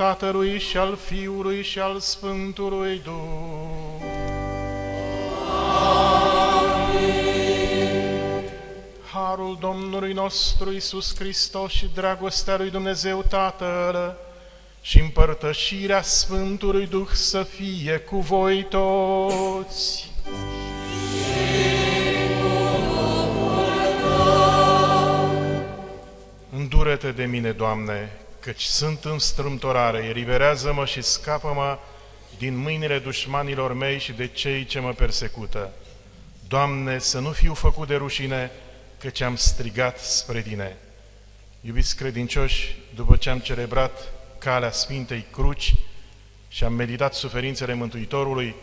În numele Tatălui și al Fiului și al Sfântului Duh. Harul Domnului nostru Isus Hristos și dragostea lui Dumnezeu Tatăl și împărtășirea Sfântului Duh să fie cu voi toți. Îndură-te de mine, Doamne, căci sunt în strâmtorare, eliberează-mă și scapă-mă din mâinile dușmanilor mei și de cei ce mă persecută. Doamne, să nu fiu făcut de rușine, căci am strigat spre Tine. Iubiți credincioși, după ce am celebrat calea Sfintei Cruci și am meditat suferințele Mântuitorului,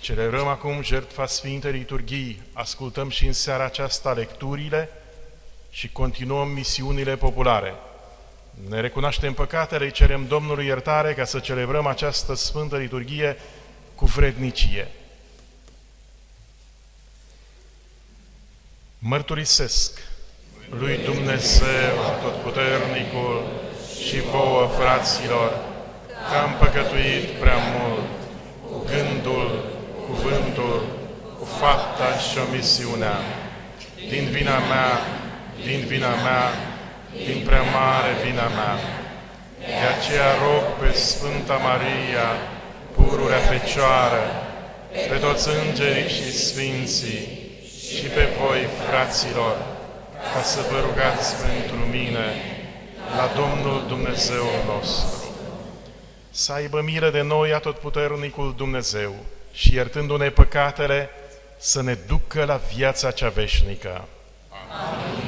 celebrăm acum jertfa Sfintei Liturghii, ascultăm și în seara aceasta lecturile și continuăm misiunile populare. Ne recunoaștem păcatele, îi cerem Domnului iertare ca să celebrăm această Sfântă Liturghie cu vrednicie. Mărturisesc lui Dumnezeu Atotputernicul și vouă, fraților, că am păcătuit prea mult cu gândul, cuvântul, cu fapta și omisiunea. Din vina mea, din vina mea, din prea mare vina mea. De aceea rog pe Sfânta Maria, pururea Fecioară, pe toți îngerii și sfinții, și pe voi, fraților, ca să vă rugați pentru mine la Domnul Dumnezeu nostru. Să aibă milă de noi atotputernicul Dumnezeu și iertându-ne păcatele, să ne ducă la viața cea veșnică. Amin.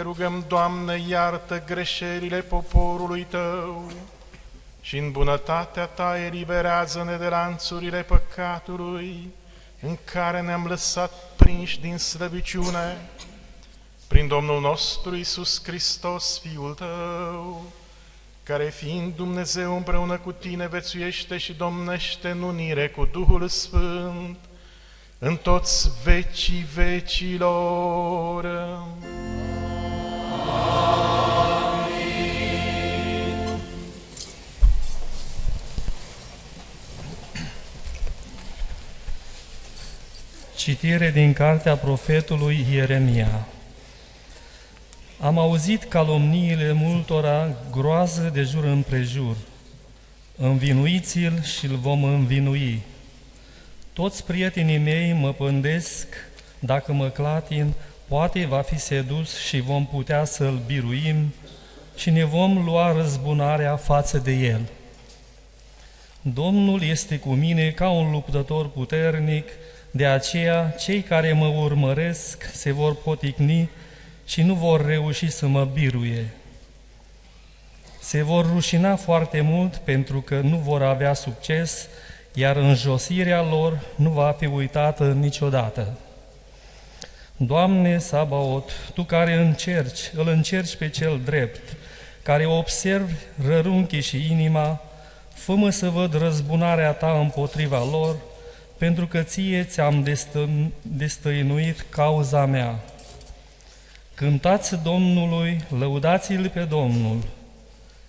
Rugăm, Doamne, iartă greșelile poporului Tău și în bunătatea Ta eliberează-ne de lanțurile păcatului în care ne-am lăsat prinși din slăbiciune. Prin Domnul nostru Isus Hristos, Fiul Tău, care fiind Dumnezeu împreună cu Tine vețuiește și domnește în unire cu Duhul Sfânt în toți vecii vecilor. Citire din cartea profetului Ieremia. Am auzit calomniile multora groază de jur împrejur. Învinuiți-l și îl vom învinui. Toți prietenii mei mă pândesc, dacă mă clatin, poate va fi sedus și vom putea să-l biruim și ne vom lua răzbunarea față de el. Domnul este cu mine ca un luptător puternic, de aceea cei care mă urmăresc se vor poticni și nu vor reuși să mă biruie. Se vor rușina foarte mult pentru că nu vor avea succes, iar înjosirea lor nu va fi uitată niciodată. Doamne Sabaot, Tu care încerci, îl încerci pe cel drept, care observi rărunchii și inima, fă să văd răzbunarea Ta împotriva lor, pentru că ție ți-am destă- destăinuit cauza mea. Cântați Domnului, lăudați-L pe Domnul,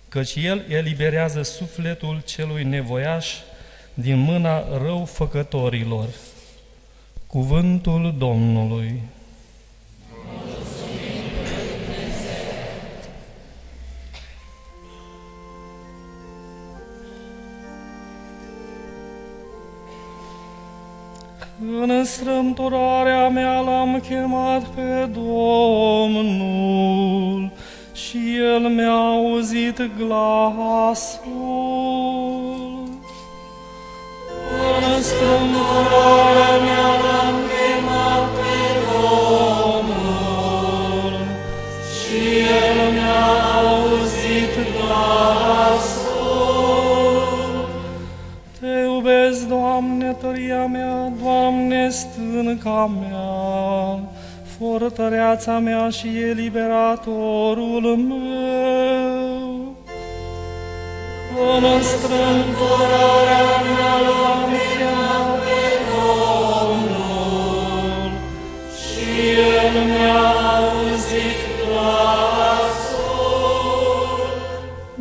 căci El eliberează sufletul celui nevoiaș din mâna răufăcătorilor. Cuvântul Domnului. În strâmtorarea mea l-am chemat pe Domnul și El mi-a auzit glasul. Stânca mea, fortăreața mea și eliberatorul meu. În strâmtorarea mea l-am chemat pe Domnul și El mi-a auzit glasul.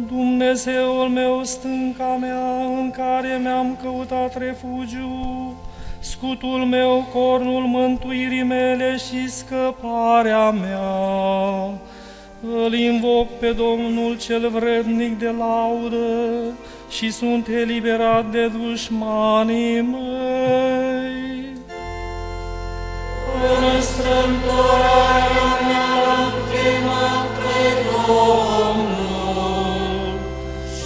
Dumnezeul meu, stânca mea, în care mi-am căutat refugiu, scutul meu, cornul mântuirii mele și scăparea mea. Îl invoc pe Domnul cel vrednic de laudă și sunt eliberat de dușmanii mei. În strâmtorarea mea l-am chemat pe Domnul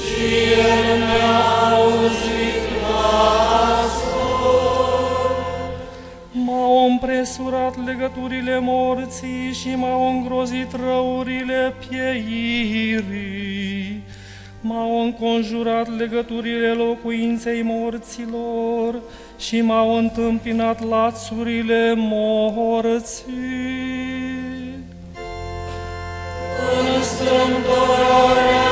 și El mi-a auzit M-au împresurat legăturile morții și m-au îngrozit răurile pieirii. M-au înconjurat legăturile locuinței morților și m-au întâmpinat lațurile morții. În strâmtorarea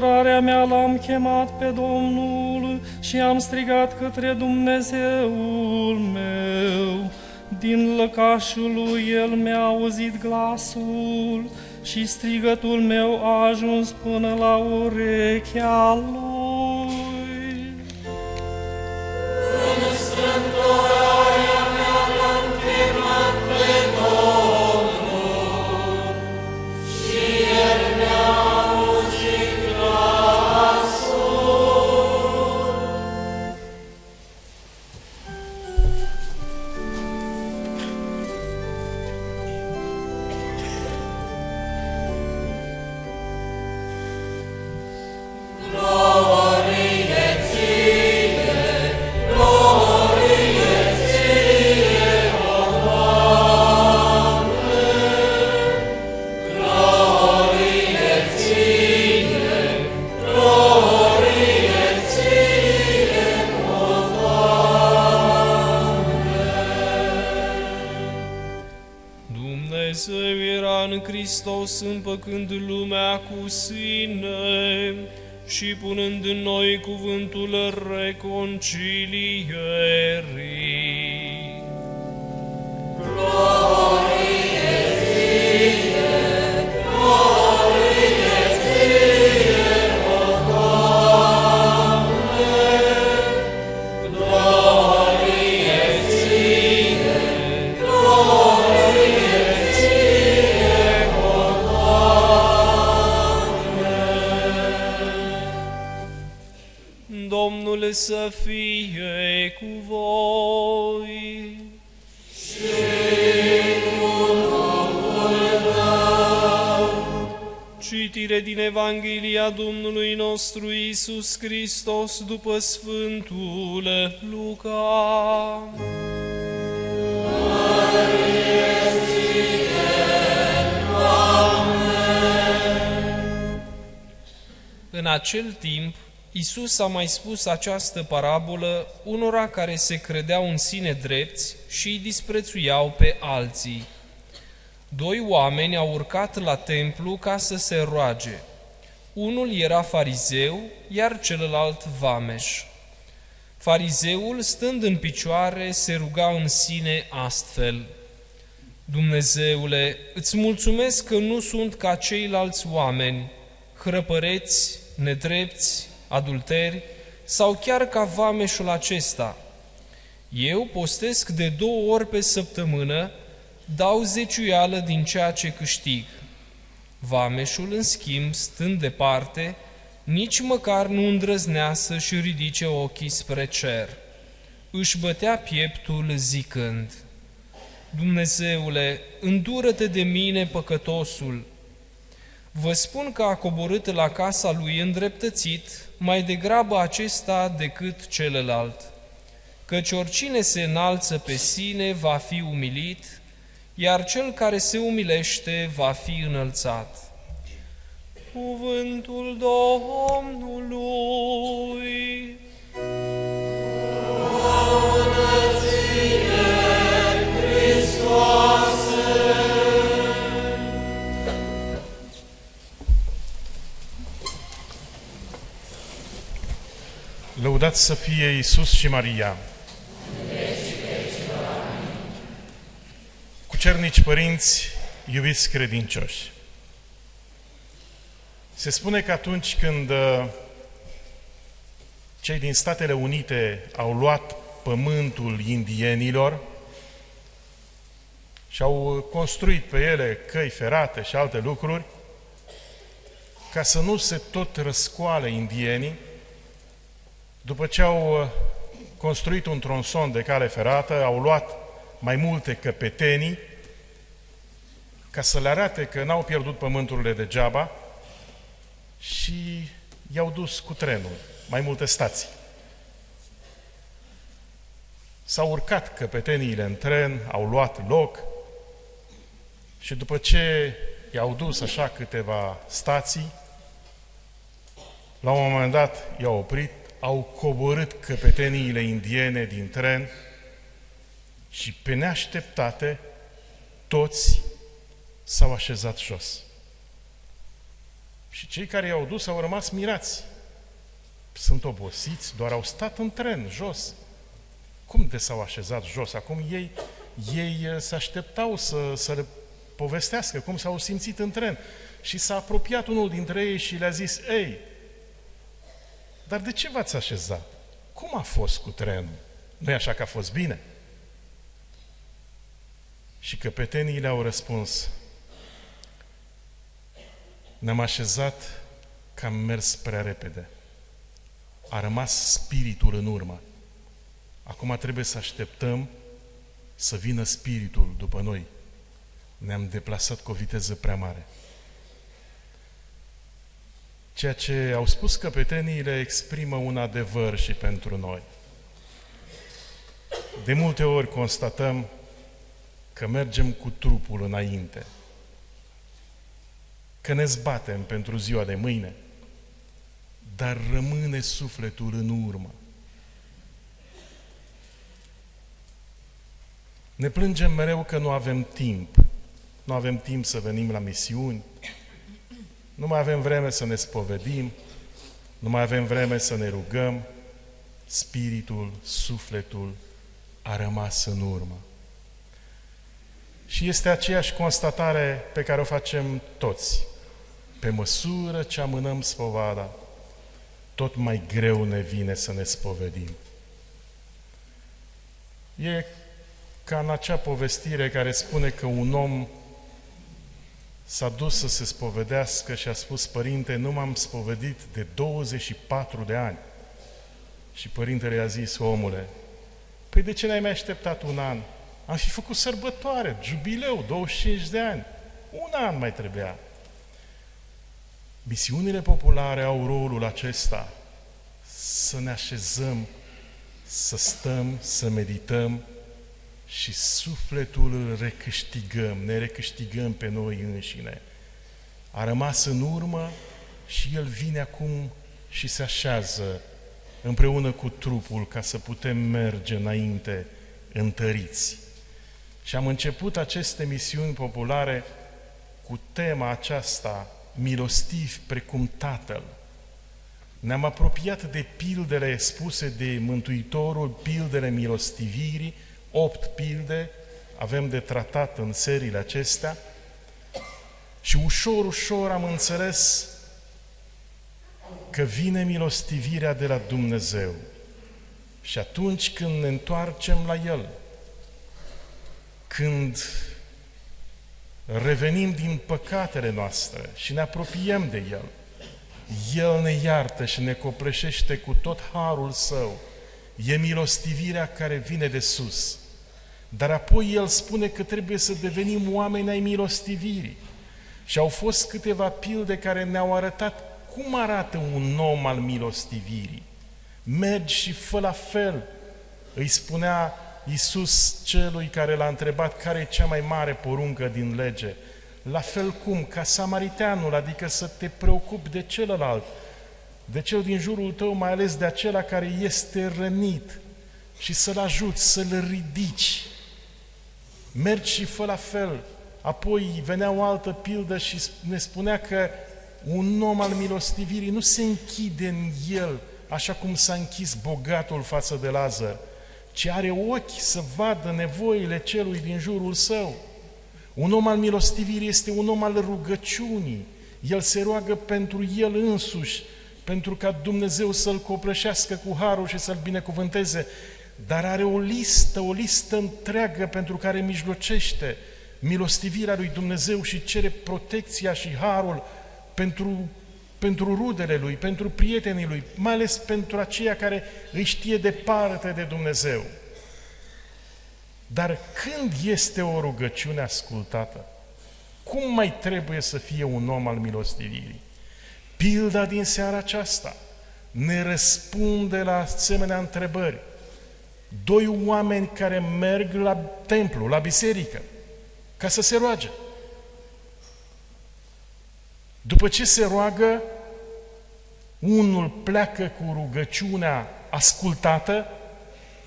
strâmtorarea mea l-am chemat pe Domnul și am strigat către Dumnezeul meu. Din lăcașul lui El mi-a auzit glasul și strigătul meu a ajuns până la urechea lui. Dumnezeu era în Hristos împăcând lumea cu sine și punând în noi cuvântul reconcilierii. Evanghelia Domnului nostru Isus Hristos după Sfântul Luca. În acel timp, Isus a mai spus această parabolă unora care se credeau în sine drepți și îi disprețuiau pe alții. Doi oameni au urcat la templu ca să se roage. Unul era farizeu, iar celălalt vameș. Farizeul, stând în picioare, se ruga în sine astfel. Dumnezeule, îți mulțumesc că nu sunt ca ceilalți oameni, hrăpăreți, nedrepți, adulteri sau chiar ca vameșul acesta. Eu postesc de două ori pe săptămână, dau zeciuială din ceea ce câștig. Vameșul, în schimb, stând departe, nici măcar nu îndrăznea să-și ridice ochii spre cer. Își bătea pieptul zicând, Dumnezeule, îndură-te de mine, păcătosul. Vă spun că a coborât la casa lui îndreptățit mai degrabă acesta decât celălalt, căci oricine se înalță pe sine va fi umilit, iar cel care se umilește va fi înălțat. Cuvântul Domnului. Lăudați să fie Isus și Maria! Cucernici părinți, iubiți credincioși! Se spune că atunci când uh, cei din Statele Unite au luat pământul indienilor și au construit pe ele căi ferate și alte lucruri, ca să nu se tot răscoale indienii, după ce au uh, construit un tronson de cale ferată, au luat mai multe căpetenii ca să le arate că n-au pierdut pământurile degeaba și i-au dus cu trenul mai multe stații. S-au urcat căpeteniile în tren, au luat loc și după ce i-au dus așa câteva stații, la un moment dat i-au oprit au coborât căpeteniile indiene din tren și pe neașteptate toți s-au așezat jos. Și cei care i-au dus au rămas mirați. Sunt obosiți, doar au stat în tren, jos. Cum de s-au așezat jos? Acum ei, ei uh, se așteptau să, să le povestească cum s-au simțit în tren. Și s-a apropiat unul dintre ei și le-a zis, ei, dar de ce v-ați așezat? Cum a fost cu trenul? nu e așa că a fost bine? Și căpetenii le-au răspuns, ne-am așezat că am mers prea repede. A rămas spiritul în urmă. Acum trebuie să așteptăm să vină spiritul după noi. Ne-am deplasat cu o viteză prea mare. Ceea ce au spus căpeteniile exprimă un adevăr și pentru noi. De multe ori constatăm că mergem cu trupul înainte, că ne zbatem pentru ziua de mâine, dar rămâne sufletul în urmă. Ne plângem mereu că nu avem timp. Nu avem timp să venim la misiuni, nu mai avem vreme să ne spovedim, nu mai avem vreme să ne rugăm, spiritul, sufletul a rămas în urmă. Și este aceeași constatare pe care o facem toți. Pe măsură ce amânăm spovada, tot mai greu ne vine să ne spovedim. E ca în acea povestire care spune că un om s-a dus să se spovedească și a spus, Părinte, nu m-am spovedit de 24 de ani. Și Părintele i-a zis, omule, păi de ce n-ai mai așteptat un an? Am fi făcut sărbătoare, jubileu, 25 de ani. Un an mai trebuia. Misiunile populare au rolul acesta să ne așezăm, să stăm, să medităm, și sufletul îl recâștigăm, ne recâștigăm pe noi înșine. A rămas în urmă și el vine acum și se așează împreună cu trupul ca să putem merge înainte întăriți. Și am început aceste misiuni populare cu tema aceasta, milostiv precum Tatăl. Ne-am apropiat de pildele spuse de Mântuitorul, pildele milostivirii, opt pilde avem de tratat în seriile acestea și ușor, ușor am înțeles că vine milostivirea de la Dumnezeu. Și atunci când ne întoarcem la El, când revenim din păcatele noastre și ne apropiem de El, El ne iartă și ne copleșește cu tot harul Său. E milostivirea care vine de sus. Dar apoi El spune că trebuie să devenim oameni ai milostivirii. Și au fost câteva pilde care ne-au arătat cum arată un om al milostivirii. Mergi și fă la fel, îi spunea Iisus celui care l-a întrebat care e cea mai mare poruncă din lege. La fel cum, ca samariteanul, adică să te preocupi de celălalt, de cel din jurul tău, mai ales de acela care este rănit și să-l ajuți, să-l ridici. Mergi și fă la fel. Apoi venea o altă pildă și ne spunea că un om al milostivirii nu se închide în el așa cum s-a închis bogatul față de Lazar, ci are ochi să vadă nevoile celui din jurul său. Un om al milostivirii este un om al rugăciunii. El se roagă pentru el însuși, pentru ca Dumnezeu să-l copleșească cu harul și să-l binecuvânteze, dar are o listă, o listă întreagă pentru care mijlocește milostivirea lui Dumnezeu și cere protecția și harul pentru, pentru rudele lui, pentru prietenii lui, mai ales pentru aceia care îi știe departe de Dumnezeu. Dar când este o rugăciune ascultată? Cum mai trebuie să fie un om al milostivirii? Pilda din seara aceasta ne răspunde la asemenea întrebări. Doi oameni care merg la templu, la biserică, ca să se roage. După ce se roagă, unul pleacă cu rugăciunea ascultată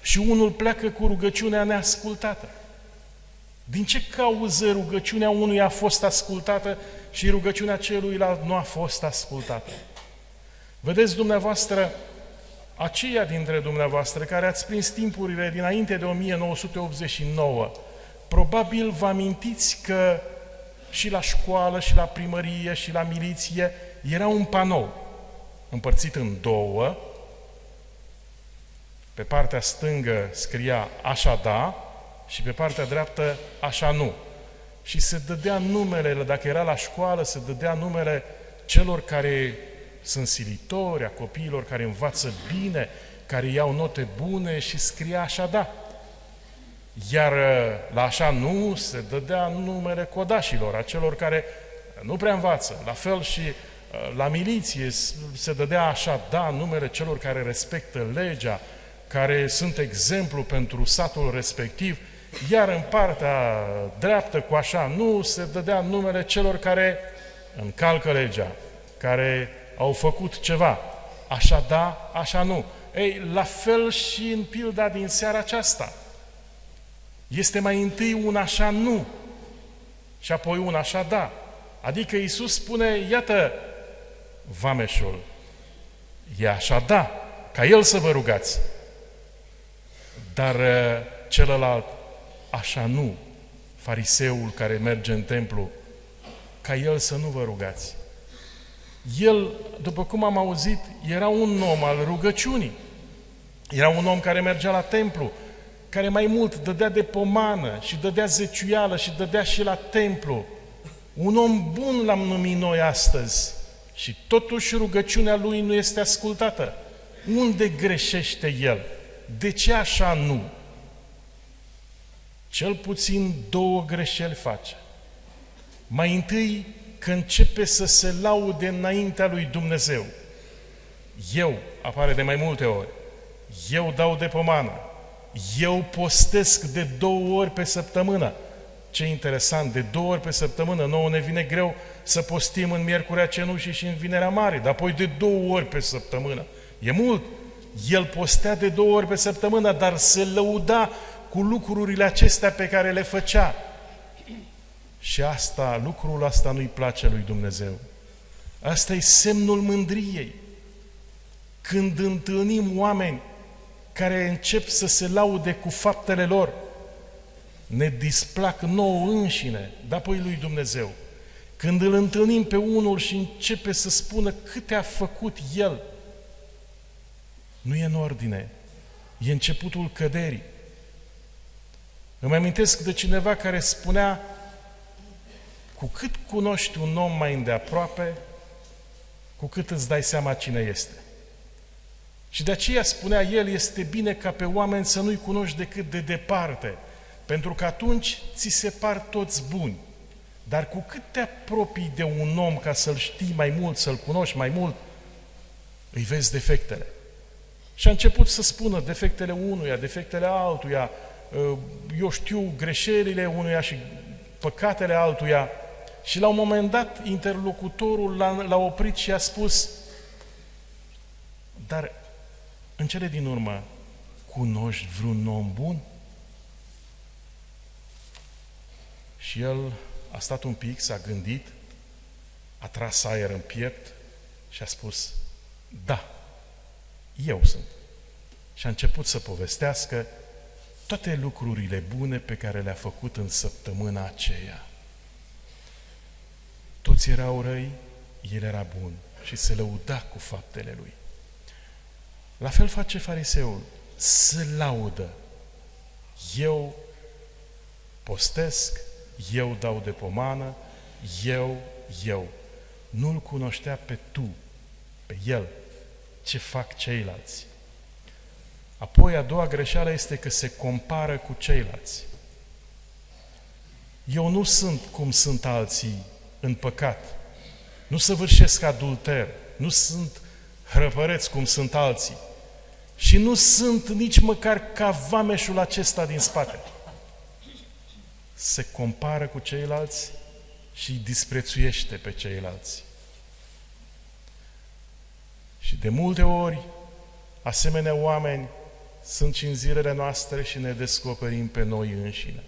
și unul pleacă cu rugăciunea neascultată. Din ce cauză rugăciunea unui a fost ascultată și rugăciunea celuilalt nu a fost ascultată? Vedeți dumneavoastră, aceia dintre dumneavoastră care ați prins timpurile dinainte de 1989, probabil vă amintiți că și la școală, și la primărie, și la miliție, era un panou împărțit în două. Pe partea stângă scria așa da și pe partea dreaptă așa nu. Și se dădea numele, dacă era la școală, se dădea numele celor care sunt silitori, a copiilor care învață bine, care iau note bune și scria așa da. Iar uh, la așa nu se dădea numele codașilor, a celor care nu prea învață. La fel și uh, la miliție se dădea așa, da, numele celor care respectă legea, care sunt exemplu pentru satul respectiv, iar în partea dreaptă cu așa nu se dădea numele celor care încalcă legea, care au făcut ceva. Așa da, așa nu. Ei, la fel și în pilda din seara aceasta – este mai întâi un așa nu și apoi un așa da. Adică Iisus spune, iată, vameșul, e așa da, ca el să vă rugați. Dar uh, celălalt, așa nu, fariseul care merge în templu, ca el să nu vă rugați. El, după cum am auzit, era un om al rugăciunii. Era un om care mergea la templu, care mai mult dădea de pomană și dădea zeciuială și dădea și la templu. Un om bun l-am numit noi astăzi și totuși rugăciunea lui nu este ascultată. Unde greșește el? De ce așa nu? Cel puțin două greșeli face. Mai întâi că începe să se laude înaintea lui Dumnezeu. Eu, apare de mai multe ori, eu dau de pomană, eu postesc de două ori pe săptămână. Ce interesant, de două ori pe săptămână. Nouă ne vine greu să postim în Miercurea Cenușii și în Vinerea Mare, dar apoi de două ori pe săptămână. E mult. El postea de două ori pe săptămână, dar se lăuda cu lucrurile acestea pe care le făcea. Și asta, lucrul ăsta nu-i place lui Dumnezeu. Asta e semnul mândriei. Când întâlnim oameni care încep să se laude cu faptele lor, ne displac nouă înșine, dar apoi lui Dumnezeu. Când îl întâlnim pe unul și începe să spună câte a făcut el, nu e în ordine, e începutul căderii. Îmi amintesc de cineva care spunea, cu cât cunoști un om mai îndeaproape, cu cât îți dai seama cine este. Și de aceea spunea el, este bine ca pe oameni să nu-i cunoști decât de departe, pentru că atunci ți se par toți buni. Dar cu cât te apropii de un om ca să-l știi mai mult, să-l cunoști mai mult, îi vezi defectele. Și a început să spună defectele unuia, defectele altuia, ă, eu știu, greșelile unuia și păcatele altuia. Și la un moment dat, interlocutorul l-a, oprit și a spus, dar în cele din urmă, cunoști vreun om bun? Și el a stat un pic, s-a gândit, a tras aer în piept și a spus, da, eu sunt. Și a început să povestească toate lucrurile bune pe care le-a făcut în săptămâna aceea. Toți erau răi, el era bun și se lăuda cu faptele lui. La fel face fariseul, se laudă. Eu postesc, eu dau de pomană, eu, eu. Nu-l cunoștea pe tu, pe el, ce fac ceilalți. Apoi, a doua greșeală este că se compară cu ceilalți. Eu nu sunt cum sunt alții în păcat. Nu săvârșesc adulter. Nu sunt hrăpăreți cum sunt alții. Și nu sunt nici măcar ca vameșul acesta din spate. Se compară cu ceilalți și îi disprețuiește pe ceilalți. Și de multe ori, asemenea oameni sunt și în zilele noastre și ne descoperim pe noi înșine.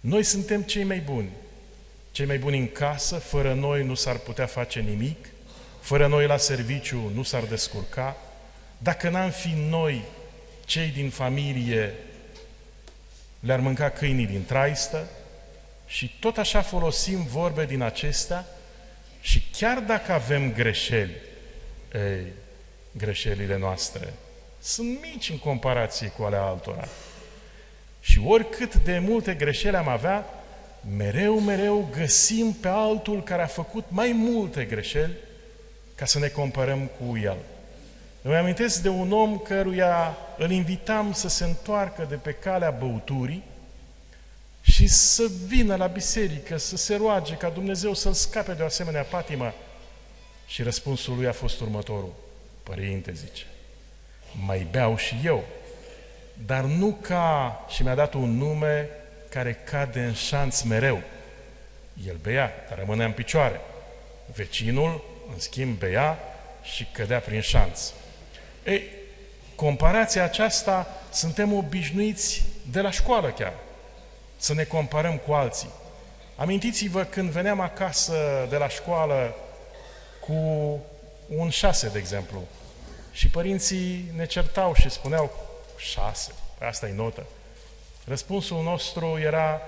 Noi suntem cei mai buni. Cei mai buni în casă, fără noi nu s-ar putea face nimic, fără noi la serviciu nu s-ar descurca. Dacă n-am fi noi, cei din familie, le-ar mânca câinii din traistă și tot așa folosim vorbe din acestea și chiar dacă avem greșeli, ei, greșelile noastre sunt mici în comparație cu ale altora. Și oricât de multe greșeli am avea, mereu, mereu găsim pe altul care a făcut mai multe greșeli ca să ne comparăm cu el. Îmi amintesc de un om căruia îl invitam să se întoarcă de pe calea băuturii și să vină la biserică, să se roage ca Dumnezeu să-l scape de o asemenea patimă. Și răspunsul lui a fost următorul. Părinte, zice, mai beau și eu, dar nu ca, și mi-a dat un nume care cade în șanț mereu. El bea, dar rămânea în picioare. Vecinul, în schimb, bea și cădea prin șanț. Ei, comparația aceasta suntem obișnuiți de la școală chiar, să ne comparăm cu alții. Amintiți-vă când veneam acasă de la școală cu un șase, de exemplu, și părinții ne certau și spuneau, șase, păi asta e notă. Răspunsul nostru era,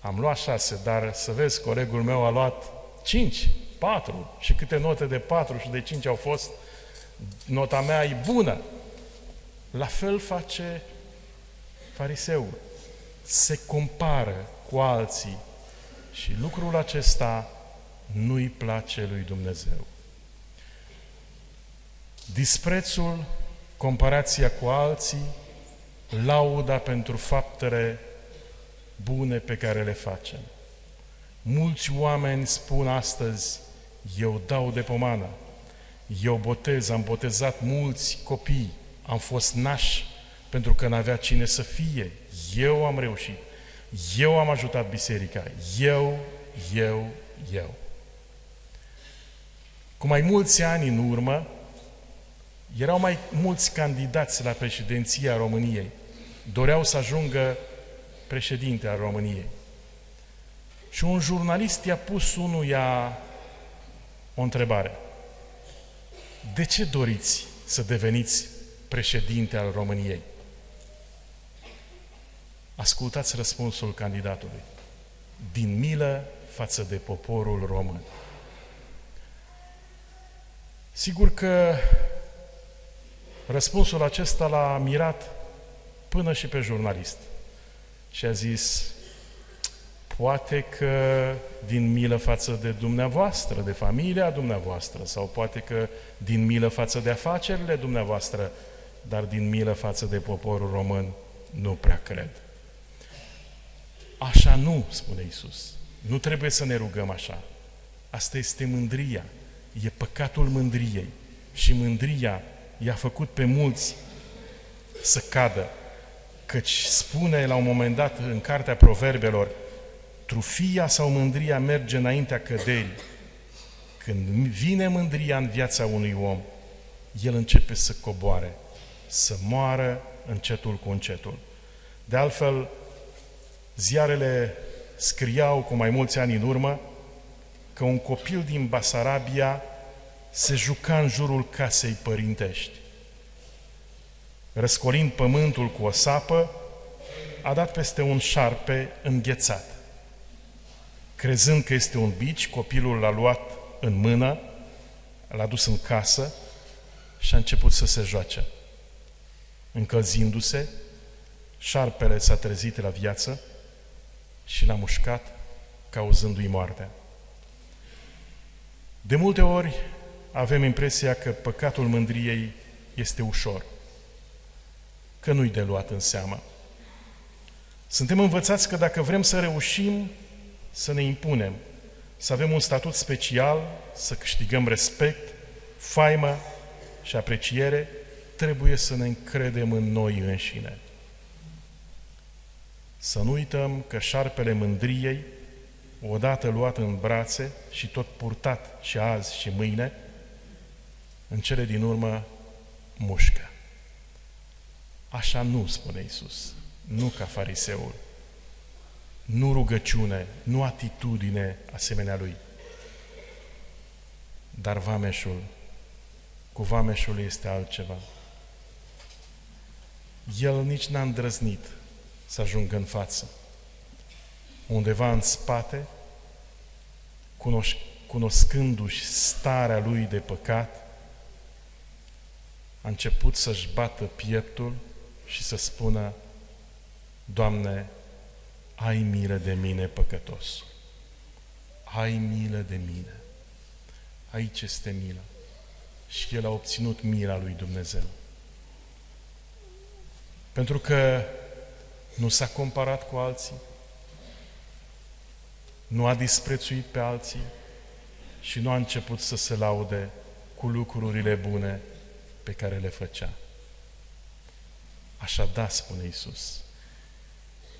am luat șase, dar să vezi, colegul meu a luat cinci, patru și câte note de patru și de cinci au fost, nota mea e bună. La fel face fariseul. Se compară cu alții și lucrul acesta nu-i place lui Dumnezeu. Disprețul, comparația cu alții, lauda pentru faptele bune pe care le facem. Mulți oameni spun astăzi, eu dau de pomană, eu botez, am botezat mulți copii, am fost naș pentru că n-avea cine să fie. Eu am reușit, eu am ajutat biserica, eu, eu, eu. Cu mai mulți ani în urmă, erau mai mulți candidați la președinția României. doreau să ajungă președinte al României. Și un jurnalist i-a pus unuia o întrebare. De ce doriți să deveniți președinte al României? Ascultați răspunsul candidatului. Din milă față de poporul român. Sigur că răspunsul acesta l-a mirat până și pe jurnalist. Și a zis, poate că din milă față de dumneavoastră, de familia dumneavoastră, sau poate că din milă față de afacerile dumneavoastră, dar din milă față de poporul român, nu prea cred. Așa nu, spune Isus. Nu trebuie să ne rugăm așa. Asta este mândria. E păcatul mândriei. Și mândria i-a făcut pe mulți să cadă. Căci spune la un moment dat în cartea proverbelor, trufia sau mândria merge înaintea căderii. Când vine mândria în viața unui om, el începe să coboare, să moară încetul cu încetul. De altfel, ziarele scriau cu mai mulți ani în urmă că un copil din Basarabia se juca în jurul casei părintești. Răscolind pământul cu o sapă, a dat peste un șarpe înghețat. Crezând că este un bici, copilul l-a luat în mână, l-a dus în casă și a început să se joace. Încălzindu-se, șarpele s-a trezit la viață și l-a mușcat, cauzându-i moartea. De multe ori avem impresia că păcatul mândriei este ușor, că nu-i de luat în seamă. Suntem învățați că dacă vrem să reușim să ne impunem, să avem un statut special, să câștigăm respect, faimă și apreciere, trebuie să ne încredem în noi înșine. Să nu uităm că șarpele mândriei, odată luat în brațe și tot purtat și azi și mâine, în cele din urmă mușcă. Așa nu, spune Isus, nu ca fariseul, nu rugăciune, nu atitudine asemenea lui. Dar vameșul, cu vameșul este altceva. El nici n-a îndrăznit să ajungă în față. Undeva în spate, cunoscându-și starea lui de păcat, a început să-și bată pieptul și să spună, Doamne, ai milă de mine, păcătos. Ai milă de mine. Aici este milă. Și el a obținut mila lui Dumnezeu. Pentru că nu s-a comparat cu alții, nu a disprețuit pe alții și nu a început să se laude cu lucrurile bune pe care le făcea. Așa da, spune Isus,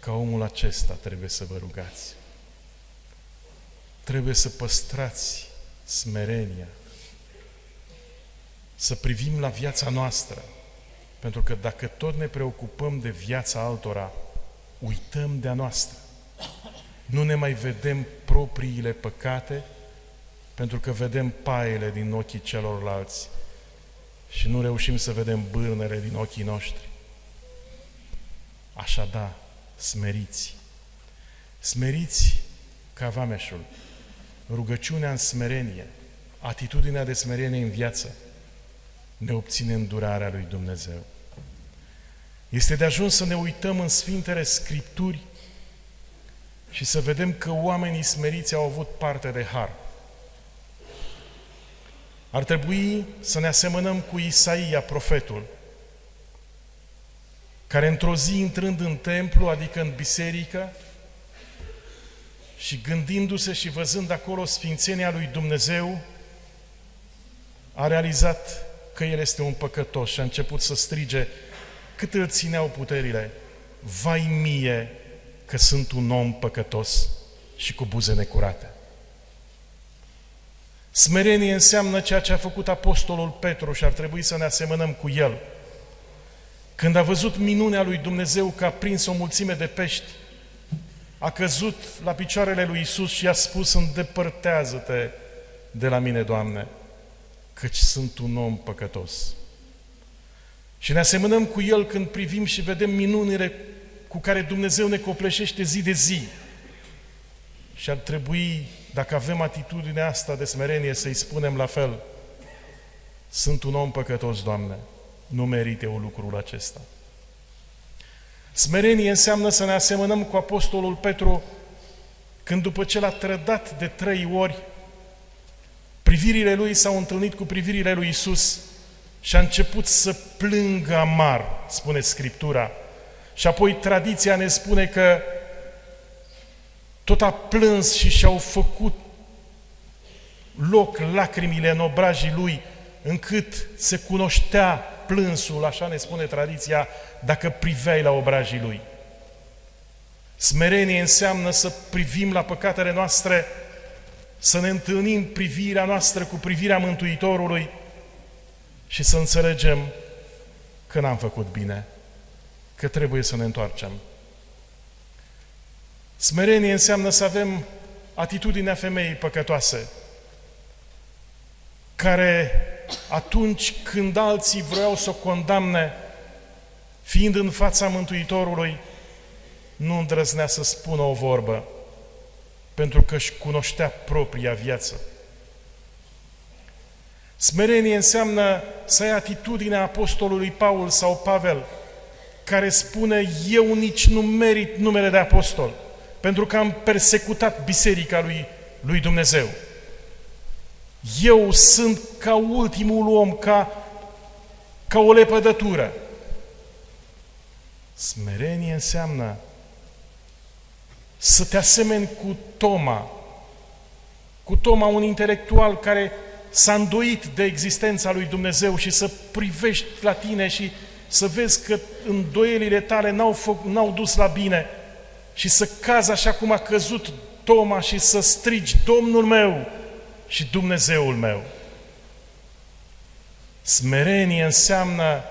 ca omul acesta trebuie să vă rugați. Trebuie să păstrați smerenia, să privim la viața noastră, pentru că dacă tot ne preocupăm de viața altora, uităm de a noastră. Nu ne mai vedem propriile păcate, pentru că vedem paiele din ochii celorlalți și nu reușim să vedem bârnele din ochii noștri. Așa da, smeriți. Smeriți ca vameșul. Rugăciunea în smerenie, atitudinea de smerenie în viață, ne obține îndurarea lui Dumnezeu. Este de ajuns să ne uităm în Sfintele Scripturi și să vedem că oamenii smeriți au avut parte de har. Ar trebui să ne asemănăm cu Isaia, profetul, care într-o zi intrând în templu, adică în biserică, și gândindu-se și văzând acolo sfințenia lui Dumnezeu, a realizat că el este un păcătos și a început să strige cât îl țineau puterile, vai mie că sunt un om păcătos și cu buze necurate. Smerenie înseamnă ceea ce a făcut Apostolul Petru și ar trebui să ne asemănăm cu el. Când a văzut minunea lui Dumnezeu că a prins o mulțime de pești, a căzut la picioarele lui Isus și a spus, îndepărtează-te de la mine, Doamne, căci sunt un om păcătos. Și ne asemănăm cu El când privim și vedem minunile cu care Dumnezeu ne copleșește zi de zi. Și ar trebui, dacă avem atitudinea asta de smerenie, să-i spunem la fel, sunt un om păcătos, Doamne, nu merite o lucrul acesta. Smerenie înseamnă să ne asemănăm cu Apostolul Petru când după ce l-a trădat de trei ori, privirile lui s-au întâlnit cu privirile lui Isus și a început să plângă amar, spune Scriptura. Și apoi tradiția ne spune că tot a plâns și și-au făcut loc lacrimile în obrajii lui, încât se cunoștea plânsul, așa ne spune tradiția, dacă priveai la obrajii lui. Smerenie înseamnă să privim la păcatele noastre, să ne întâlnim privirea noastră cu privirea Mântuitorului și să înțelegem că n-am făcut bine, că trebuie să ne întoarcem. Smerenie înseamnă să avem atitudinea femeii păcătoase, care atunci când alții vreau să o condamne, fiind în fața Mântuitorului, nu îndrăznea să spună o vorbă, pentru că își cunoștea propria viață. Smerenie înseamnă să ai atitudinea apostolului Paul sau Pavel, care spune, eu nici nu merit numele de apostol, pentru că am persecutat biserica lui, lui Dumnezeu. Eu sunt ca ultimul om, ca, ca o lepădătură. Smerenie înseamnă să te asemeni cu Toma, cu Toma, un intelectual care s-a îndoit de existența lui Dumnezeu și să privești la tine și să vezi că îndoielile tale n-au, n-au dus la bine și să cazi așa cum a căzut Toma și să strigi, Domnul meu și Dumnezeul meu. Smerenie înseamnă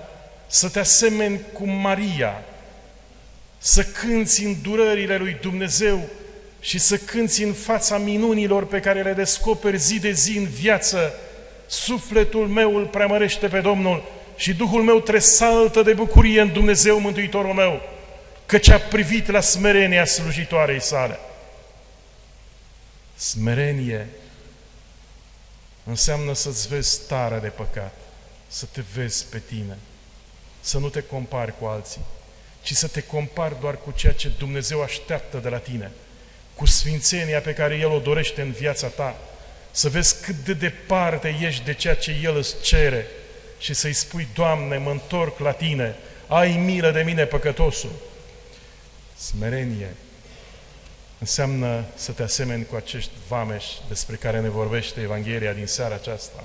să te asemeni cu Maria, să cânți în durările lui Dumnezeu și să cânți în fața minunilor pe care le descoperi zi de zi în viață. Sufletul meu îl preamărește pe Domnul și Duhul meu tresaltă de bucurie în Dumnezeu Mântuitorul meu, căci a privit la smerenia slujitoarei sale. Smerenie înseamnă să-ți vezi starea de păcat, să te vezi pe tine, să nu te compari cu alții, ci să te compari doar cu ceea ce Dumnezeu așteaptă de la tine, cu sfințenia pe care El o dorește în viața ta, să vezi cât de departe ești de ceea ce El îți cere și să-i spui, Doamne, mă întorc la Tine, ai milă de mine, păcătosul. Smerenie înseamnă să te asemeni cu acești vameși despre care ne vorbește Evanghelia din seara aceasta.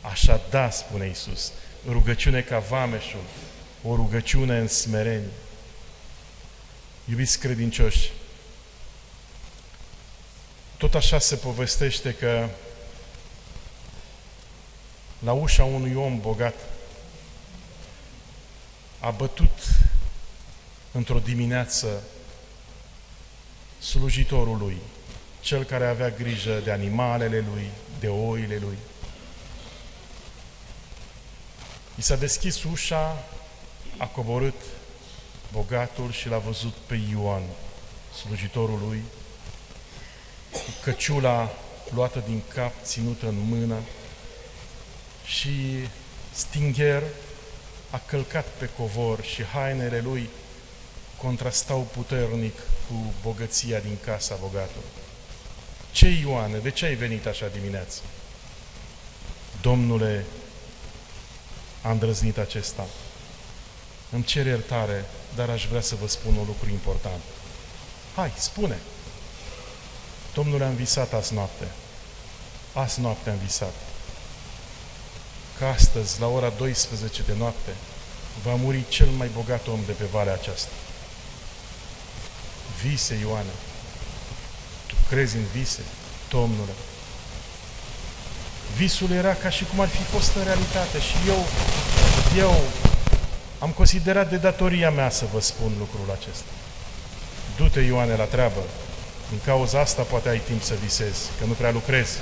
Așa da, spune Isus, rugăciune ca vameșul, o rugăciune în smerenie. Iubiți credincioși, tot așa se povestește că la ușa unui om bogat a bătut într-o dimineață slujitorul lui, cel care avea grijă de animalele lui, de oile lui. I s-a deschis ușa, a coborât bogatul și l-a văzut pe Ioan, slujitorul lui, cu căciula luată din cap, ținută în mână și stingher a călcat pe covor și hainele lui contrastau puternic cu bogăția din casa bogatului. Ce, Ioane, de ce ai venit așa dimineață? Domnule, am îndrăznit acesta. Îmi cer iertare, dar aș vrea să vă spun un lucru important. Hai, spune! Domnule, am visat azi noapte. Azi noapte am visat. Că astăzi, la ora 12 de noapte, va muri cel mai bogat om de pe valea aceasta. Vise, Ioane. Tu crezi în vise, Domnule. Visul era ca și cum ar fi fost în realitate și eu, eu Am considerat de datoria mea să vă spun lucrul acesta. Du-te, Ioane, la treabă. Din cauza asta poate ai timp să visezi, că nu prea lucrezi.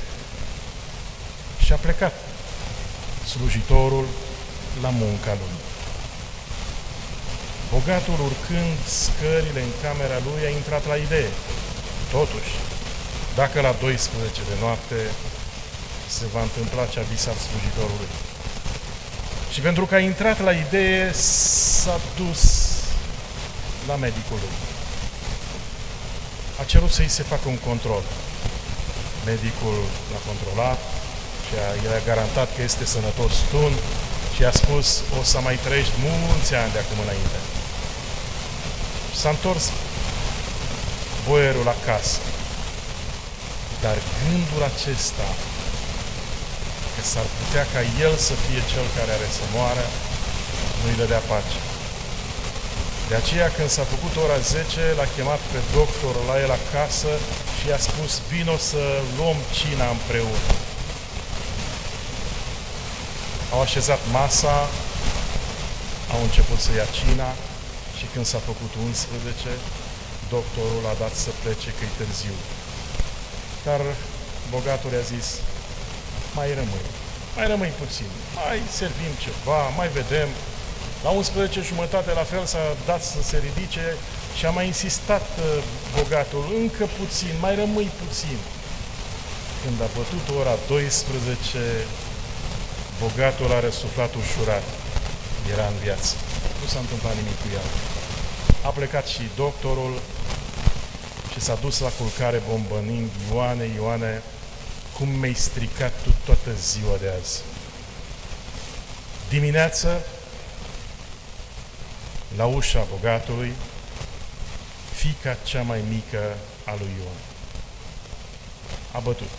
Și a plecat slujitorul la munca lui. Bogatul, urcând scările în camera lui, a intrat la idee. Totuși, dacă la 12 de noapte se va întâmpla ce a visat slujitorului. Și pentru că a intrat la idee, s-a dus la medicul lui. A cerut să-i se facă un control. Medicul l-a controlat și a, el a garantat că este sănătos tun și a spus o să mai trăiești mulți ani de acum înainte. S-a întors boierul acasă. Dar gândul acesta că s-ar putea ca el să fie cel care are să moară, nu-i dădea pace. De aceea când s-a făcut ora 10, l-a chemat pe doctor la el acasă și i-a spus, vino să luăm cina împreună. Au așezat masa, au început să ia cina și când s-a făcut 11, doctorul a dat să plece că e târziu. Dar bogatul i-a zis, mai rămâi, mai rămâi puțin, mai servim ceva, mai vedem. La 11 jumătate la fel s-a dat să se ridice și a mai insistat uh, bogatul, încă puțin, mai rămâi puțin. Când a bătut ora 12, bogatul a răsuflat ușurat. Era în viață. Nu s-a întâmplat nimic cu el. A plecat și doctorul și s-a dus la culcare bombănind, Ioane, Ioane, cum mi-ai stricat tu toată ziua de azi. Dimineață, la ușa bogatului, fica cea mai mică a lui Ioan. A bătut.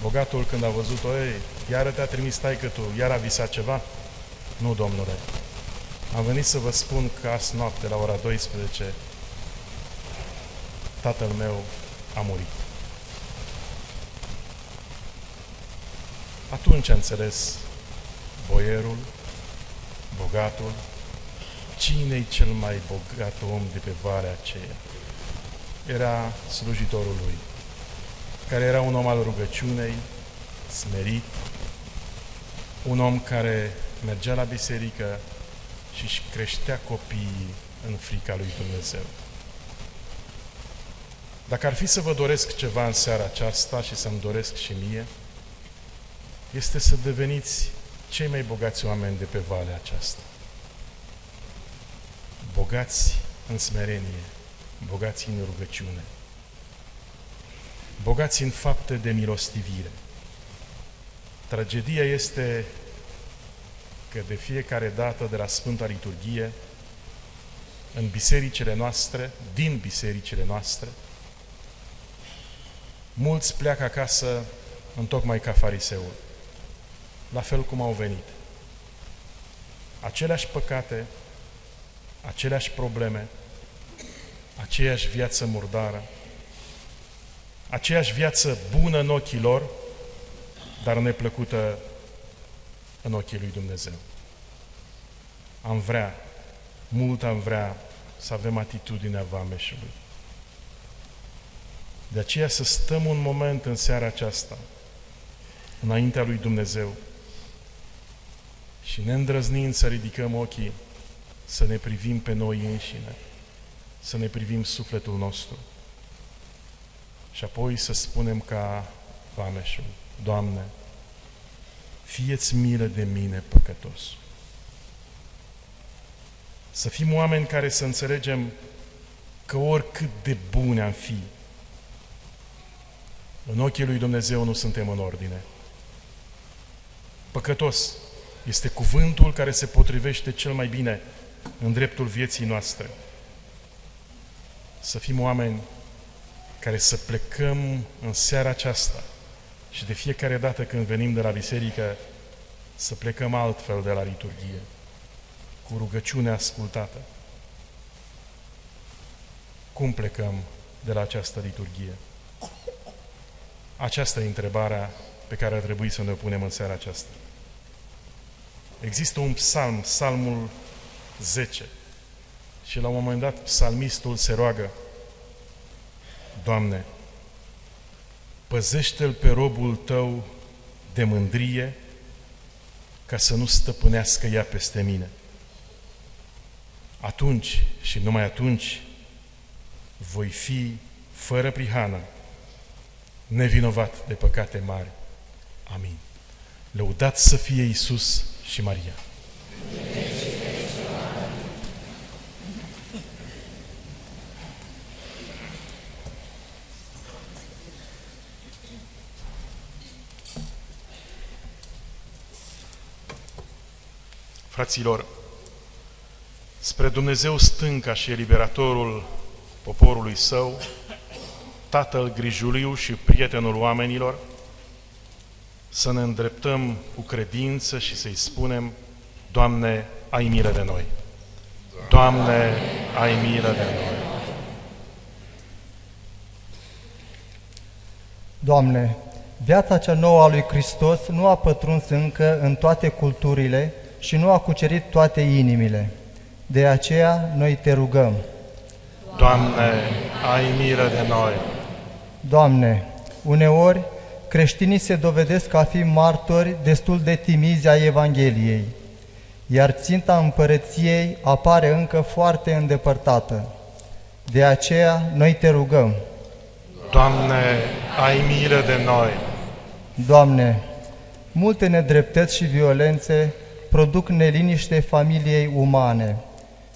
Bogatul când a văzut-o, ei, iară te-a trimis taică tu, iar a visat ceva? Nu, domnule. Am venit să vă spun că azi noapte, la ora 12, tatăl meu a murit. Atunci a înțeles boierul, bogatul, cine-i cel mai bogat om de pe varea aceea? Era slujitorul lui, care era un om al rugăciunei, smerit, un om care mergea la biserică și își creștea copiii în frica lui Dumnezeu. Dacă ar fi să vă doresc ceva în seara aceasta și să-mi doresc și mie, este să deveniți cei mai bogați oameni de pe valea aceasta. Bogați în smerenie, bogați în rugăciune, bogați în fapte de milostivire. Tragedia este că de fiecare dată de la Sfânta Liturghie, în bisericile noastre, din bisericile noastre, mulți pleacă acasă în tocmai ca fariseul la fel cum au venit. Aceleași păcate, aceleași probleme, aceeași viață murdară, aceeași viață bună în ochii lor, dar neplăcută în ochii lui Dumnezeu. Am vrea, mult am vrea să avem atitudinea vameșului. De aceea să stăm un moment în seara aceasta, înaintea lui Dumnezeu, și ne îndrăznind să ridicăm ochii, să ne privim pe noi înșine, să ne privim sufletul nostru și apoi să spunem ca vameșul, Doamne, fieți milă de mine, păcătos. Să fim oameni care să înțelegem că oricât de bune am fi, în ochii lui Dumnezeu nu suntem în ordine. Păcătos, este cuvântul care se potrivește cel mai bine în dreptul vieții noastre. Să fim oameni care să plecăm în seara aceasta și de fiecare dată când venim de la biserică să plecăm altfel de la liturghie, cu rugăciune ascultată. Cum plecăm de la această liturghie? Aceasta e întrebarea pe care ar trebui să ne punem în seara aceasta. Există un psalm, psalmul 10, și la un moment dat psalmistul se roagă, Doamne, păzește-l pe robul tău de mândrie ca să nu stăpânească ea peste mine. Atunci și numai atunci voi fi fără prihană, nevinovat de păcate mari. Amin. Lăudați să fie Isus și Maria. Fraților, spre Dumnezeu stânca și eliberatorul poporului său, Tatăl grijuliu și prietenul oamenilor, să ne îndreptăm cu credință și să-i spunem, Doamne, ai milă de noi! Doamne, ai milă de noi! Doamne, viața cea nouă a lui Hristos nu a pătruns încă în toate culturile și nu a cucerit toate inimile. De aceea noi te rugăm. Doamne, ai milă de noi! Doamne, uneori creștinii se dovedesc a fi martori destul de timizi a Evangheliei, iar ținta împărăției apare încă foarte îndepărtată. De aceea noi te rugăm. Doamne, ai milă de noi! Doamne, multe nedreptăți și violențe produc neliniște familiei umane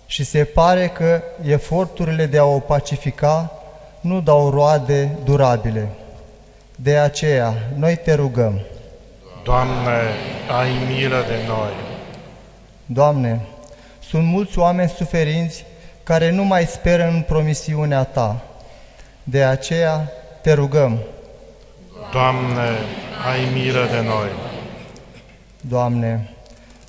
și se pare că eforturile de a o pacifica nu dau roade durabile. De aceea, noi te rugăm. Doamne, ai milă de noi! Doamne, sunt mulți oameni suferinți care nu mai speră în promisiunea Ta. De aceea te rugăm. Doamne, ai milă de noi! Doamne,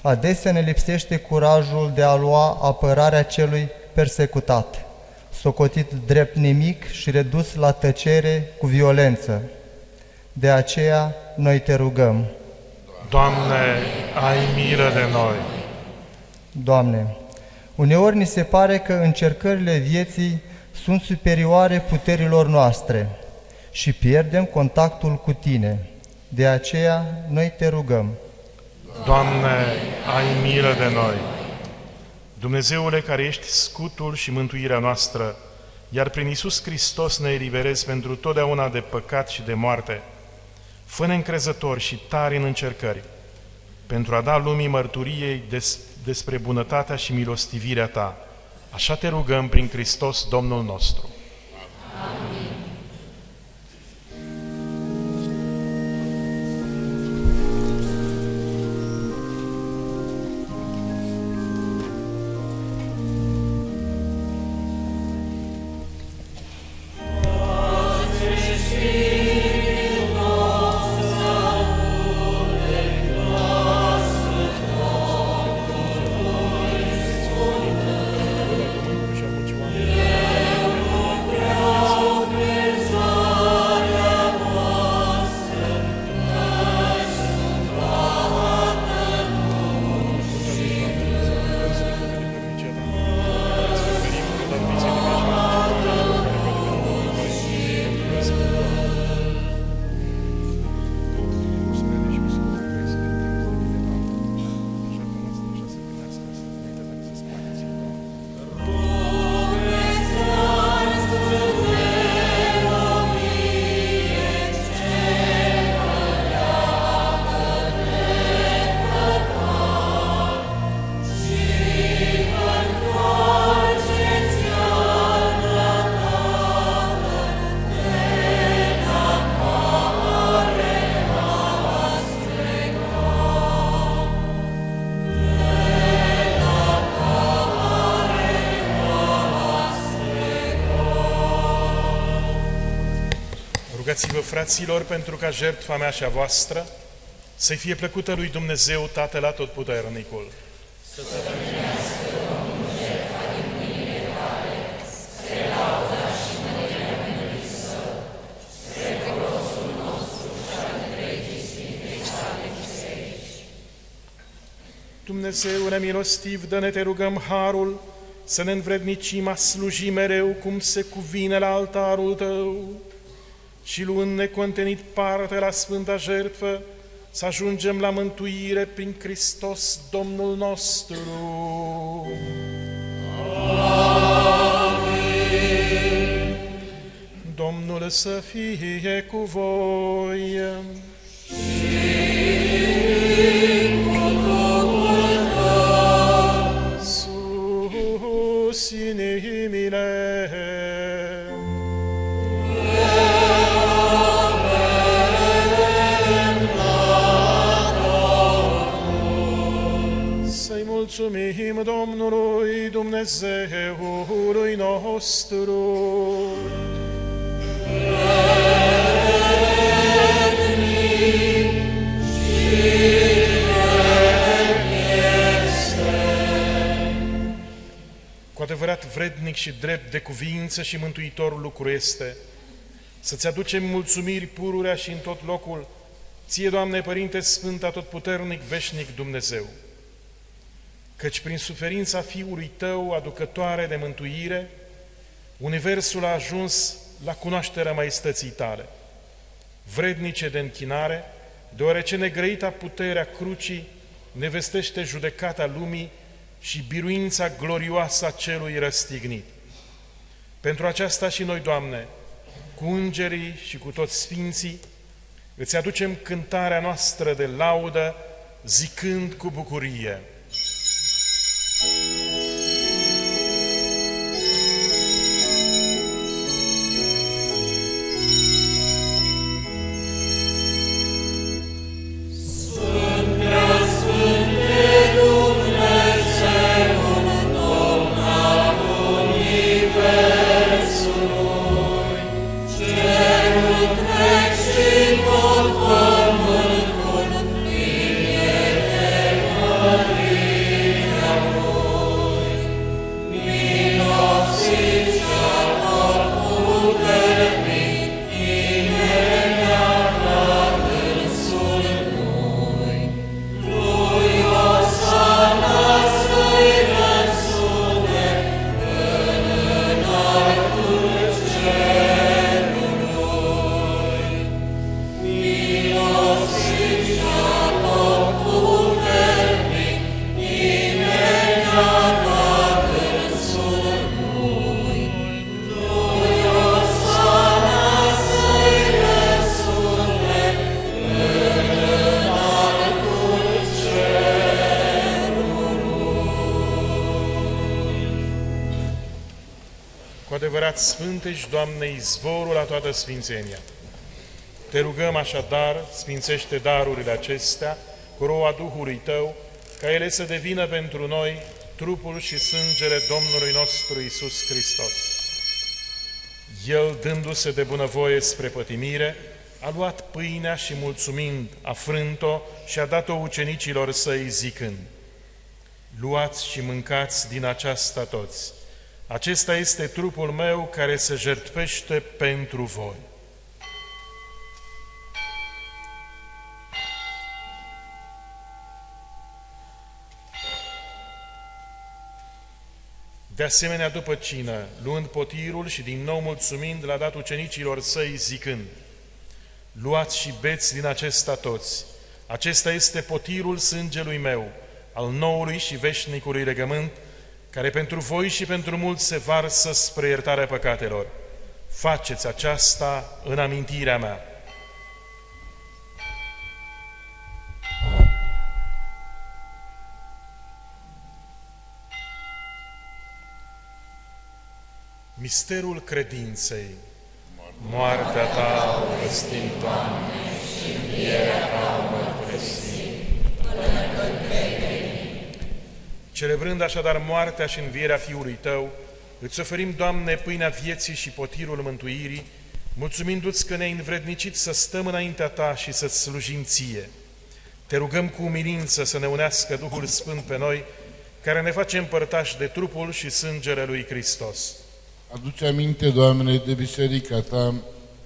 adesea ne lipsește curajul de a lua apărarea celui persecutat, socotit drept nimic și redus la tăcere cu violență. De aceea noi te rugăm. Doamne, ai milă de noi! Doamne, uneori ni se pare că încercările vieții sunt superioare puterilor noastre și pierdem contactul cu Tine. De aceea noi te rugăm. Doamne, ai milă de noi! Dumnezeule care ești scutul și mântuirea noastră, iar prin Isus Hristos ne eliberezi pentru totdeauna de păcat și de moarte, fă-ne încrezători și tari în încercări, pentru a da lumii mărturiei des, despre bunătatea și milostivirea Ta. Așa te rugăm prin Hristos Domnul nostru. Amin. Rugați-vă, fraților, pentru ca jertfa mea și a voastră să fie plăcută lui Dumnezeu, Tatăl Atotputernicul. Să Dumnezeule milostiv, dă-ne, te rugăm, harul să ne învrednicim a sluji mereu cum se cuvine la altarul Tău și luând necontenit parte la Sfânta Jertfă, să ajungem la mântuire prin Hristos Domnul nostru. Amin. Domnul să fie cu voi. Sus mulțumim Domnului Dumnezeului nostru. Cu adevărat vrednic și drept de cuvință și mântuitor lucru este să-ți aducem mulțumiri pururea și în tot locul, ție, Doamne Părinte Sfânt, atotputernic, veșnic Dumnezeu, căci prin suferința Fiului Tău, aducătoare de mântuire, Universul a ajuns la cunoașterea maestății Tale, vrednice de închinare, deoarece negrăita puterea crucii ne vestește judecata lumii și biruința glorioasă a celui răstignit. Pentru aceasta și noi, Doamne, cu îngerii și cu toți sfinții, îți aducem cântarea noastră de laudă, zicând cu bucurie. Cu toată sfințenia. Te rugăm așadar, sfințește darurile acestea, cu roa Duhului Tău, ca ele să devină pentru noi trupul și sângele Domnului nostru Isus Hristos. El, dându-se de bunăvoie spre pătimire, a luat pâinea și mulțumind, a frânt-o și a dat-o ucenicilor săi zicând, Luați și mâncați din aceasta toți, acesta este trupul meu care se jertfește pentru voi. De asemenea, după cină, luând potirul și din nou mulțumind, l-a dat ucenicilor săi zicând, Luați și beți din acesta toți, acesta este potirul sângelui meu, al noului și veșnicului legământ, care pentru voi și pentru mulți se varsă spre iertarea păcatelor. Faceți aceasta în amintirea mea. Misterul credinței. Moartea ta o vestim, Doamne, și învierea ta o mărturisim, până când Celebrând așadar moartea și învierea Fiului Tău, îți oferim, Doamne, pâinea vieții și potirul mântuirii, mulțumindu-ți că ne-ai învrednicit să stăm înaintea Ta și să-ți slujim Ție. Te rugăm cu umilință să ne unească Duhul Sfânt pe noi, care ne face împărtași de trupul și sângele lui Hristos. Aduce aminte, Doamne, de biserica Ta,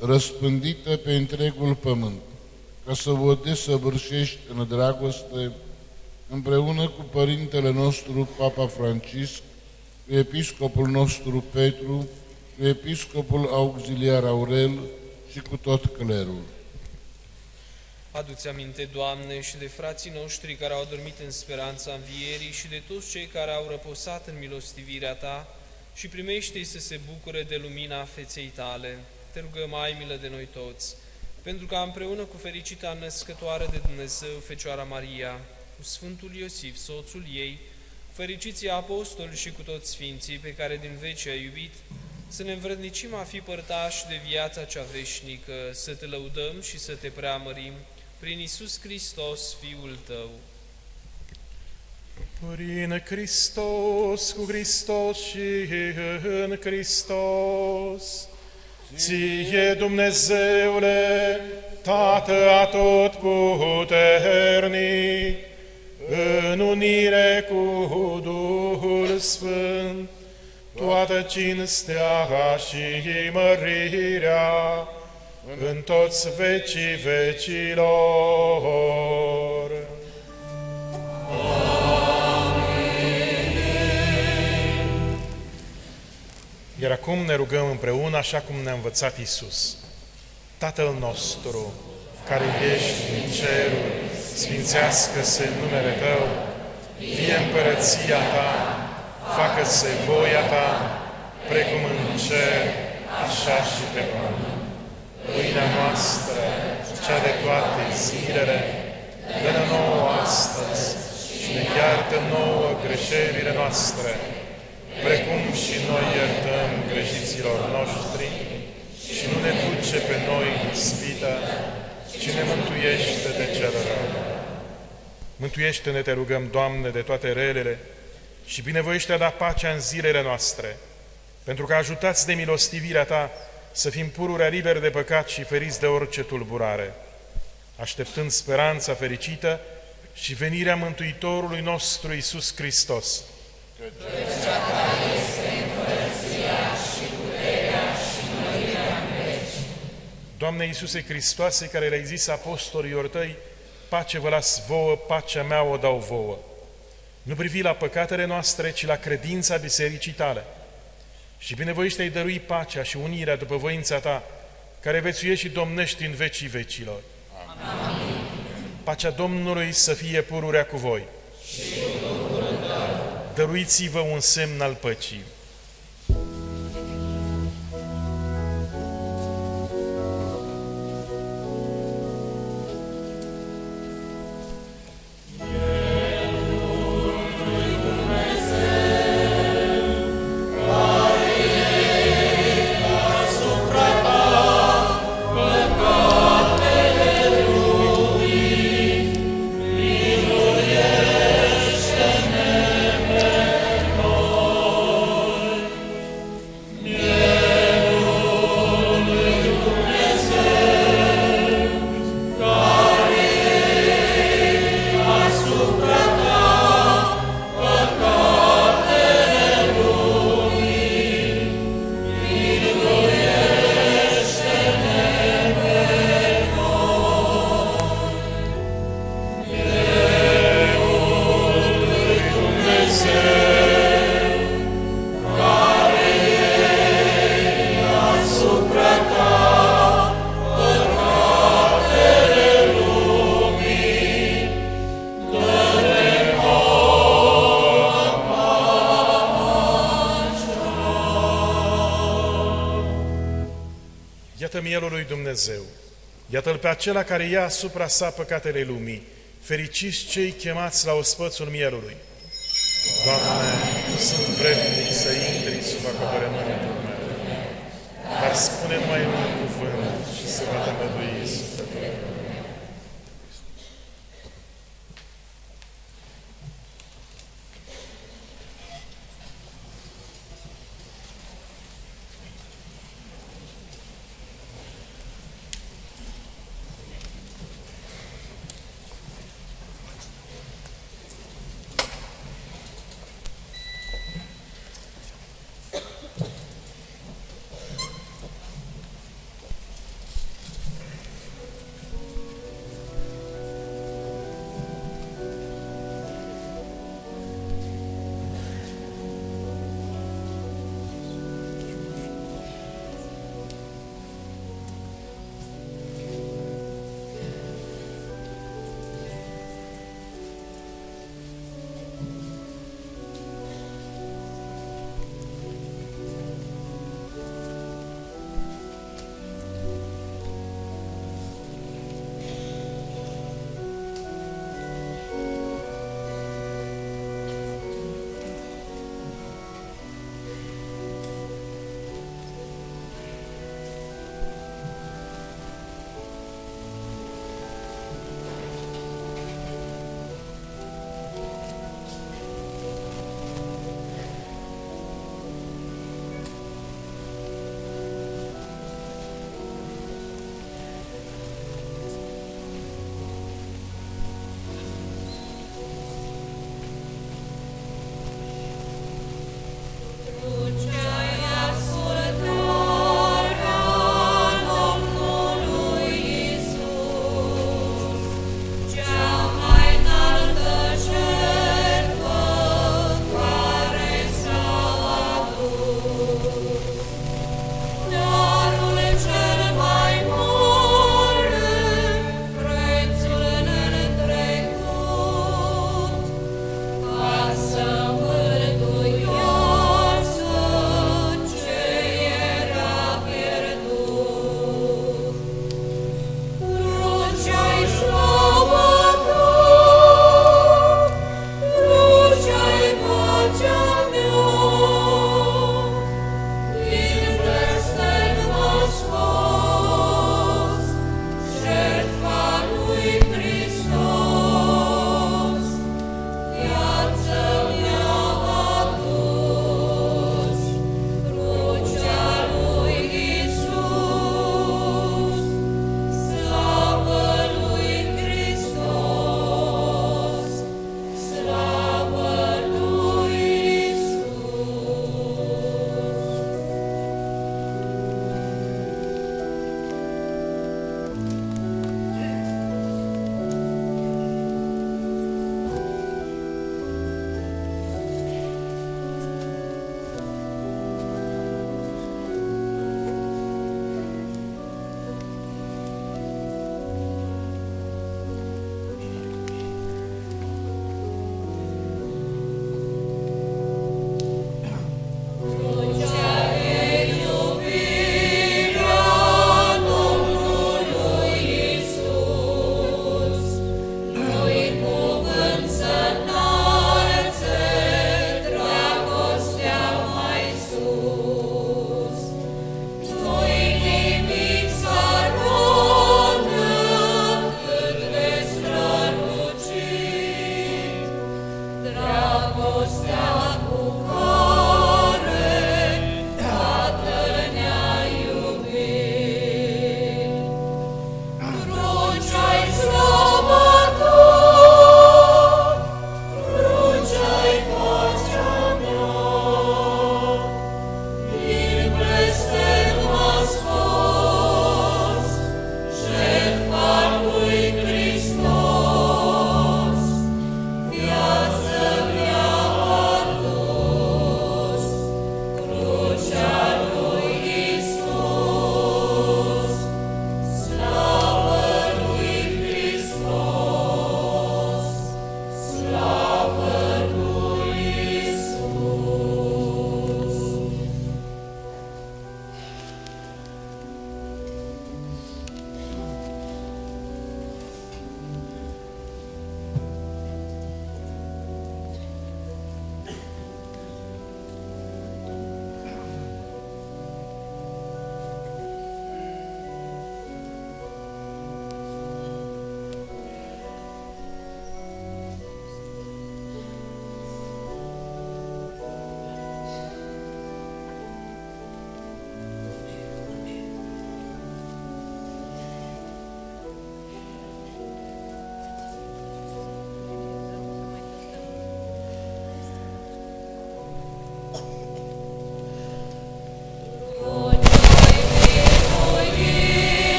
răspândită pe întregul pământ, ca să o desăvârșești în dragoste împreună cu Părintele nostru Papa Francisc, cu Episcopul nostru Petru, cu Episcopul Auxiliar Aurel și cu tot clerul. Adu-ți aminte, Doamne, și de frații noștri care au adormit în speranța învierii și de toți cei care au răposat în milostivirea Ta și primește-i să se bucure de lumina feței Tale. Te rugăm, ai milă de noi toți, pentru ca împreună cu fericita născătoare de Dumnezeu, Fecioara Maria, cu Sfântul Iosif, soțul ei, fericiții apostoli și cu toți sfinții pe care din veci ai iubit, să ne învrednicim a fi părtași de viața cea veșnică, să te lăudăm și să te preamărim prin Isus Hristos, Fiul Tău. Prin Hristos, cu Hristos și în Hristos, Ție, Dumnezeule, Tată atotputernic, în unire cu Duhul Sfânt, toată cinstea și mărirea în toți vecii vecilor. Iar acum ne rugăm împreună așa cum ne-a învățat Isus. Tatăl nostru, care ești în cerul, sfințească-se numele Tău, fie împărăția Ta, facă-se voia Ta, precum în cer, așa și pe pământ. Pâinea noastră, cea de toate zilele, dă-ne nouă astăzi și ne iartă nouă greșelile noastre, precum și noi iertăm greșiților noștri și nu ne duce pe noi în ispită, ci ne mântuiește de cel rău. Mântuiește-ne, te rugăm, Doamne, de toate relele și binevoiește a da pacea în zilele noastre, pentru că ajutați de milostivirea Ta să fim pururea liberi de păcat și feriți de orice tulburare, așteptând speranța fericită și venirea Mântuitorului nostru Isus Hristos. Doamne Iisuse Hristoase, care le-ai zis apostolilor tăi, pace vă las vouă, pacea mea o dau vouă. Nu privi la păcatele noastre, ci la credința bisericii tale. Și binevoiește-i dărui pacea și unirea după voința ta, care vețuiești și domnești în vecii vecilor. Amin. Pacea Domnului să fie pururea cu voi. Și Dăruiți-vă un semn al păcii. Dumnezeu. Iată-L pe acela care ia asupra sa păcatele lumii. Fericiți cei chemați la ospățul mielului. Doamne, nu sunt vrednic să intri sub acoperământul meu, dar spune numai un cuvânt și se va tămădui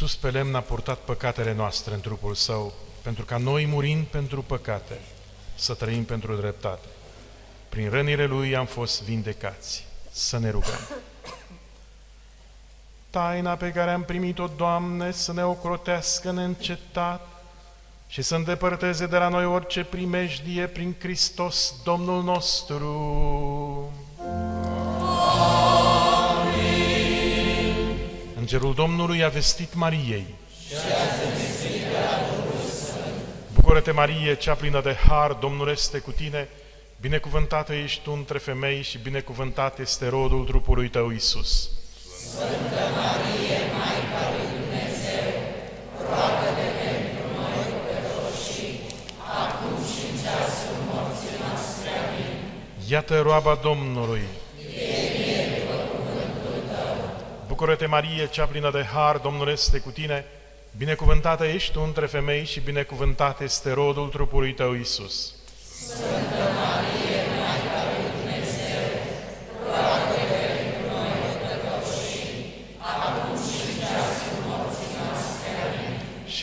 Iisus pe lemn a purtat păcatele noastre în trupul Său, pentru ca noi, murind pentru păcate, să trăim pentru dreptate. Prin rănile Lui am fost vindecați. Să ne rugăm. Taina pe care am primit-o, Doamne, să ne ocrotească neîncetat și să îndepărteze de la noi orice primejdie prin Hristos Domnul nostru. Îngerul Domnului a vestit Mariei. Bucură-te, Marie, cea plină de har, Domnul este cu tine, binecuvântată ești tu între femei și binecuvântat este rodul trupului tău, Iisus. Sfântă Marie, Maica lui Dumnezeu, roagă-te pentru noi păcătoșii, acum și în ceasul morții noastre. Amin. Iată roaba Domnului. Bucură-te, Marie, cea plină de har, Domnul este cu tine, binecuvântată ești tu între femei și binecuvântat este rodul trupului tău, Iisus. Sfântă Marie,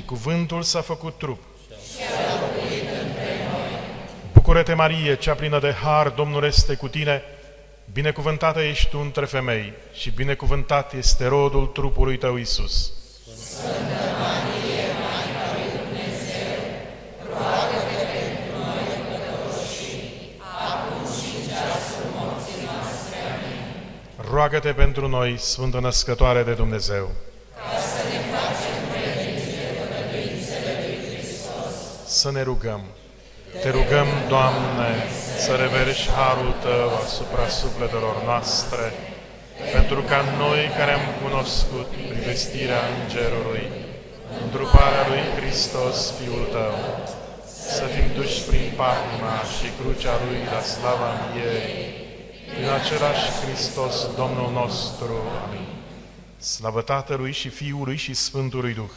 cuvântul s-a făcut trup. Bucură-te, Marie, cea plină de har, Domnul este cu tine, binecuvântată ești tu între femei și binecuvântat este rodul trupului tău, Iisus. Sfântă Marie, Maica lui Dumnezeu, roagă-te pentru noi păcătoșii, acum și în ceasul morții noastre. Amin. Roagă-te pentru noi, Sfântă Născătoare de Dumnezeu. să ne rugăm. Te rugăm, Doamne, să reverși harul Tău asupra sufletelor noastre, pentru ca noi care am cunoscut privestirea Îngerului, întruparea lui Hristos, Fiul Tău, să fim duși prin patima și crucea Lui la slava Învierii, prin același Hristos, Domnul nostru. Amin. Slavă Tatălui și Fiului și Sfântului Duh.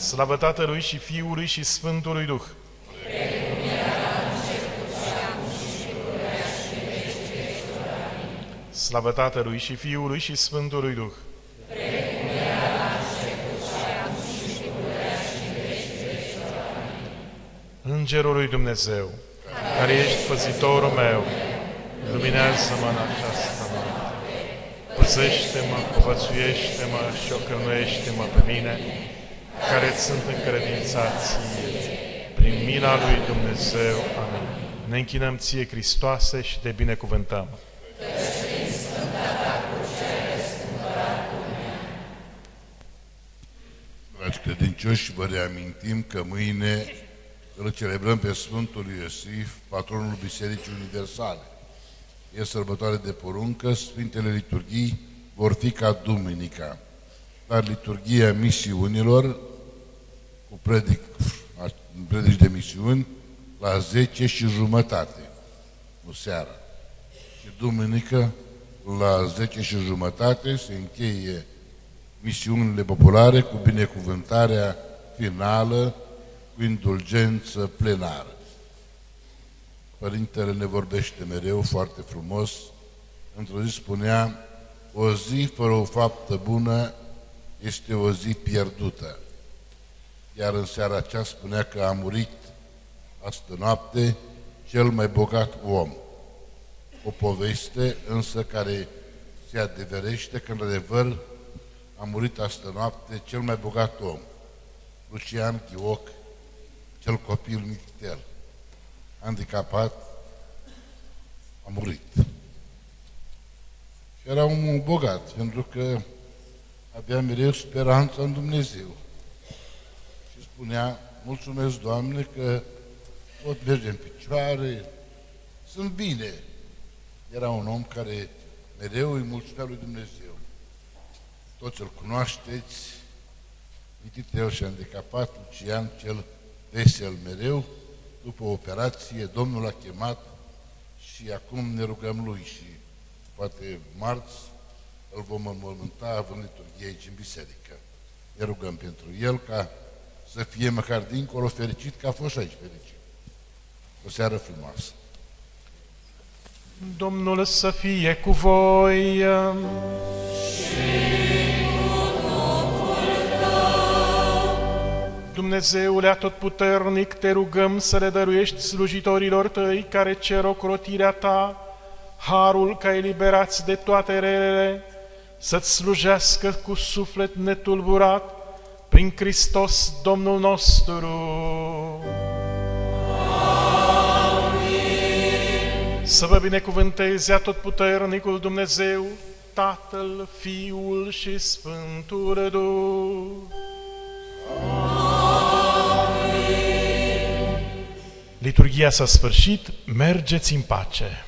Slavă Tatălui și Fiului și Sfântului Duh! Slavă Tatălui și Fiului și Sfântului Duh! Îngerul lui Dumnezeu, care ești păzitorul meu, luminează-mă în această noapte. Păzește-mă, povățuiește-mă și ocrănuiește-mă pe mine, care sunt încredințați prin mila lui Dumnezeu. Amin. Ne închinăm ție, Hristoase, și te binecuvântăm. Dragi credincioși, vă reamintim că mâine îl celebrăm pe Sfântul Iosif, patronul Bisericii Universale. E sărbătoare de poruncă, Sfintele Liturghii vor fi ca duminica, dar liturghia misiunilor cu predic, predici de misiuni la 10 și jumătate, o seara. Și duminică, la 10 și jumătate, se încheie misiunile populare cu binecuvântarea finală, cu indulgență plenară. Părintele ne vorbește mereu foarte frumos. Într-o zi spunea, o zi fără o faptă bună este o zi pierdută iar în seara aceea spunea că a murit astă noapte cel mai bogat om. O poveste însă care se adeverește că în adevăr a murit astă noapte cel mai bogat om, Lucian Chioc, cel copil Mictel, handicapat, a murit. Și era un bogat, pentru că avea mereu speranța în Dumnezeu spunea, mulțumesc, Doamne, că pot merge în picioare, sunt bine. Era un om care mereu îi mulțumea lui Dumnezeu. Toți îl cunoașteți, el și handicapat, Lucian, cel vesel mereu, după operație, Domnul a chemat și acum ne rugăm lui și poate marți îl vom înmormânta având liturghie aici în biserică. Ne rugăm pentru el ca să fie măcar dincolo fericit, că a fost și aici fericit. O seară frumoasă. Domnul să fie cu voi. Dumnezeule atotputernic, te rugăm să le dăruiești slujitorilor tăi care cer ocrotirea ta, harul ca eliberați de toate relele, să-ți slujească cu suflet netulburat, prin Hristos Domnul nostru. Să vă binecuvânteze atotputernicul Dumnezeu, Tatăl, Fiul și Sfântul Duh. Liturghia s-a sfârșit, mergeți în pace!